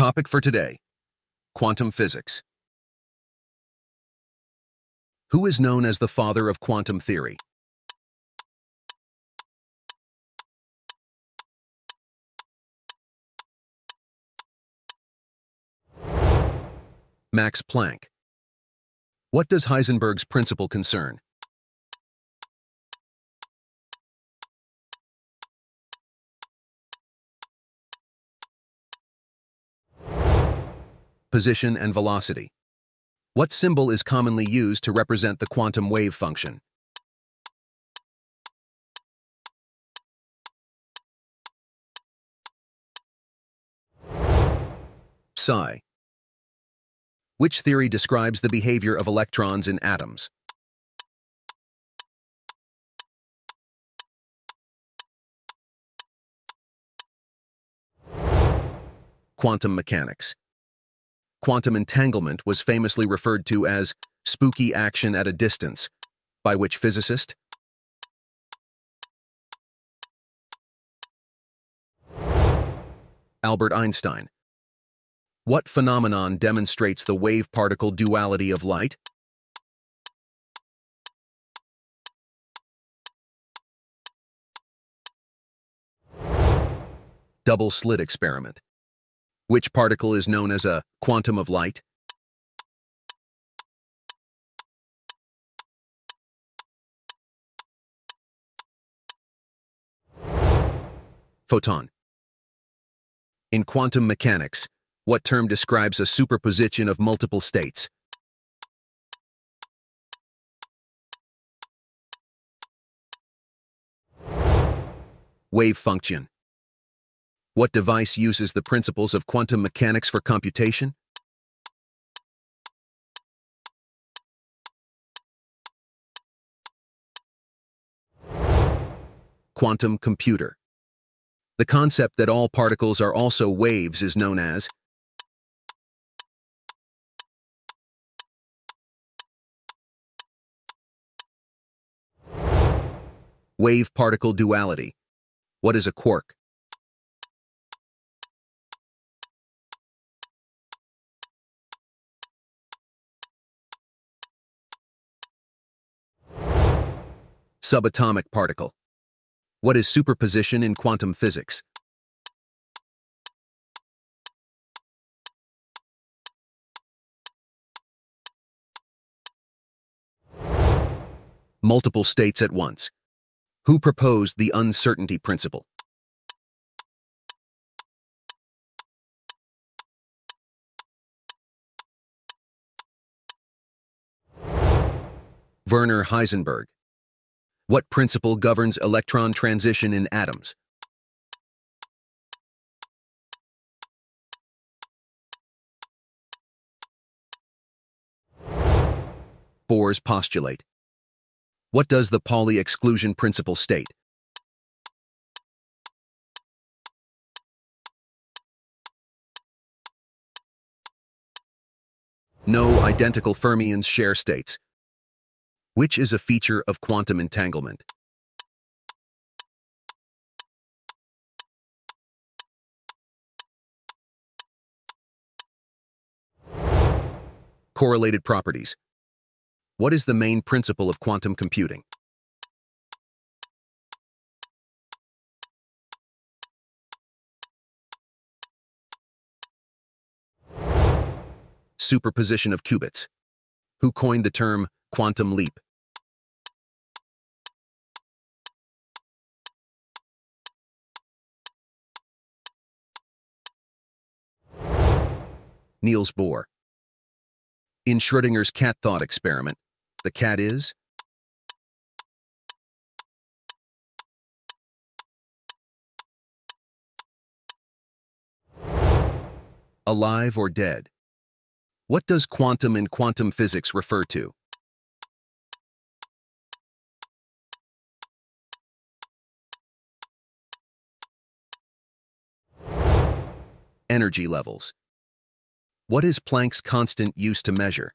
Topic for today Quantum Physics. Who is known as the father of quantum theory? Max Planck. What does Heisenberg's principle concern? Position and velocity. What symbol is commonly used to represent the quantum wave function? Psi. Which theory describes the behavior of electrons in atoms? Quantum mechanics. Quantum entanglement was famously referred to as spooky action at a distance, by which physicist? Albert Einstein. What phenomenon demonstrates the wave-particle duality of light? Double-slit experiment. Which particle is known as a quantum of light? Photon. In quantum mechanics, what term describes a superposition of multiple states? Wave function. What device uses the principles of quantum mechanics for computation? Quantum computer. The concept that all particles are also waves is known as wave-particle duality. What is a quark? Subatomic particle. What is superposition in quantum physics? Multiple states at once. Who proposed the uncertainty principle? Werner Heisenberg. What principle governs electron transition in atoms? Bohr's postulate. What does the Pauli exclusion principle state? No identical fermions share states. Which is a feature of quantum entanglement? Correlated properties. What is the main principle of quantum computing? Superposition of qubits. Who coined the term quantum leap? Niels Bohr. In Schrödinger's cat thought experiment, the cat is? Alive or dead? What does quantum in quantum physics refer to? Energy levels. What is Planck's constant used to measure?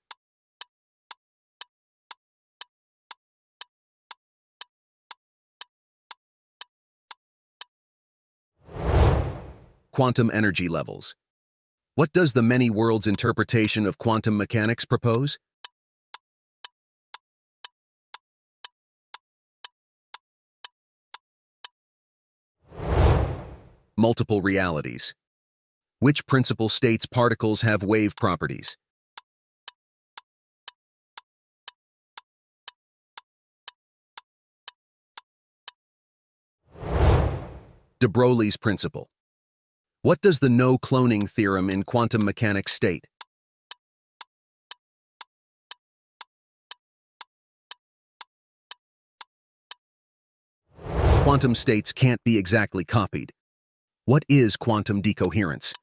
Quantum energy levels. What does the many worlds interpretation of quantum mechanics propose? Multiple realities. Which principle states particles have wave properties? De Broglie's principle. What does the no-cloning theorem in quantum mechanics state? Quantum states can't be exactly copied. What is quantum decoherence?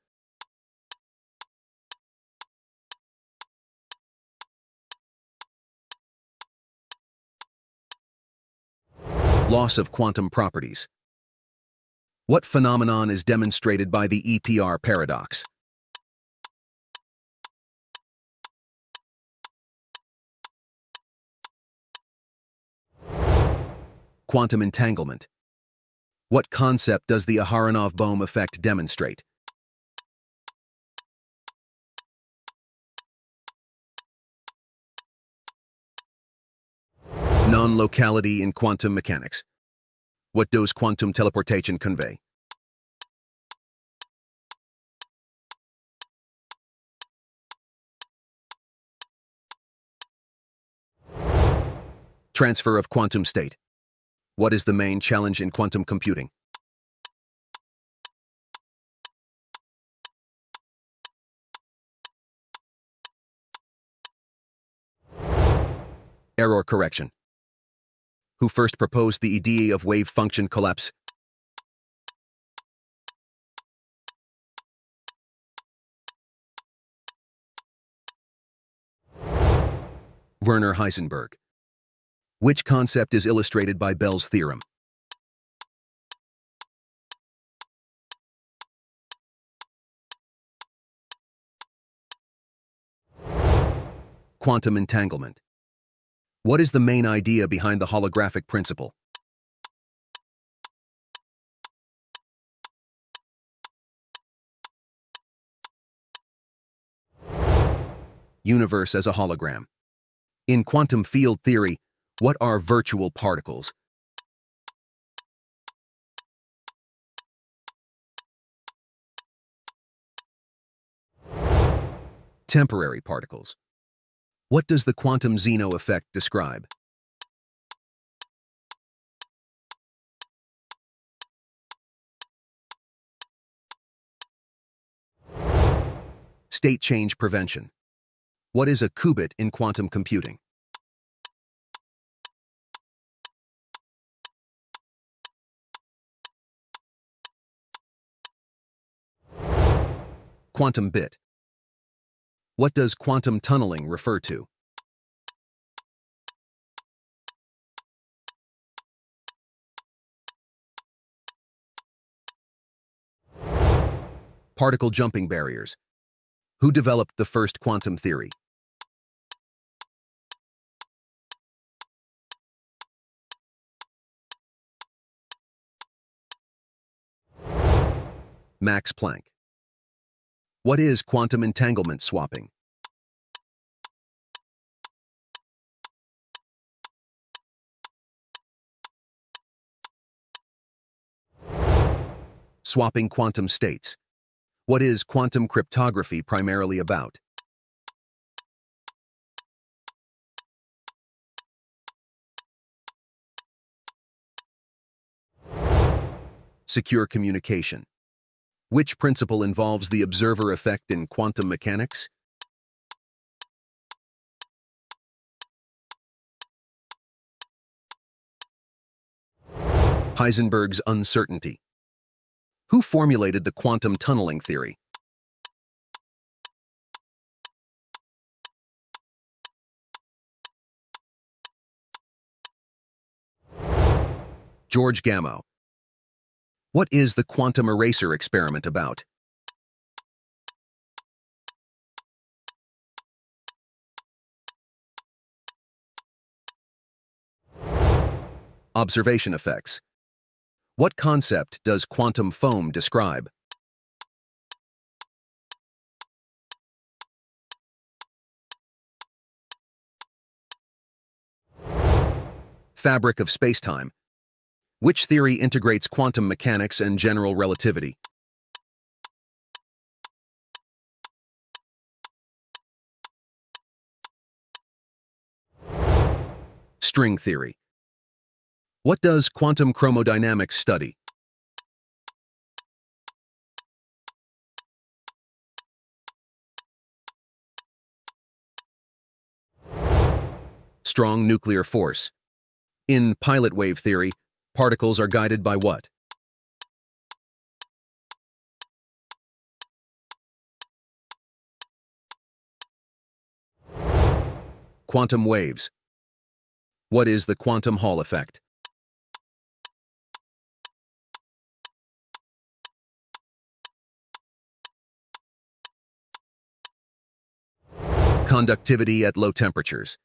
Loss of quantum properties. What phenomenon is demonstrated by the EPR paradox? Quantum entanglement. What concept does the Aharonov-Bohm effect demonstrate? Non-locality in quantum mechanics. What does quantum teleportation convey? Transfer of quantum state. What is the main challenge in quantum computing? Error correction. Who first proposed the idea of wave function collapse? Werner Heisenberg. Which concept is illustrated by Bell's theorem? Quantum entanglement. What is the main idea behind the holographic principle? Universe as a hologram. In quantum field theory, what are virtual particles? Temporary particles. What does the quantum Zeno effect describe? State change prevention. What is a qubit in quantum computing? Quantum bit. What does quantum tunneling refer to? Particle jumping barriers. Who developed the first quantum theory? Max Planck. What is quantum entanglement swapping? Swapping quantum states. What is quantum cryptography primarily about? Secure communication. Which principle involves the observer effect in quantum mechanics? Heisenberg's uncertainty. Who formulated the quantum tunneling theory? George Gamow. What is the quantum eraser experiment about? Observation effects. What concept does quantum foam describe? Fabric of spacetime. Which theory integrates quantum mechanics and general relativity? String theory. What does quantum chromodynamics study? Strong nuclear force. In pilot wave theory, particles are guided by what? Quantum waves. What is the quantum Hall effect? Conductivity at low temperatures.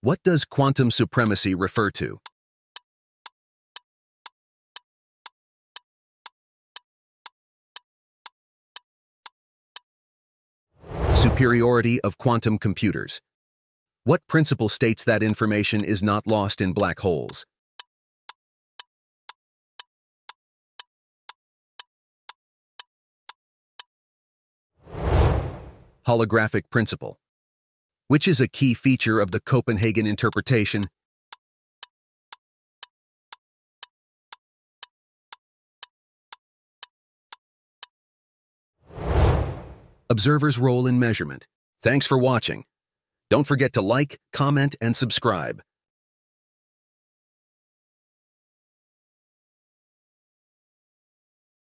What does quantum supremacy refer to? Superiority of quantum computers. What principle states that information is not lost in black holes? Holographic principle. Which is a key feature of the Copenhagen interpretation? Observer's role in measurement. Thanks for watching. Don't forget to like, comment, and subscribe.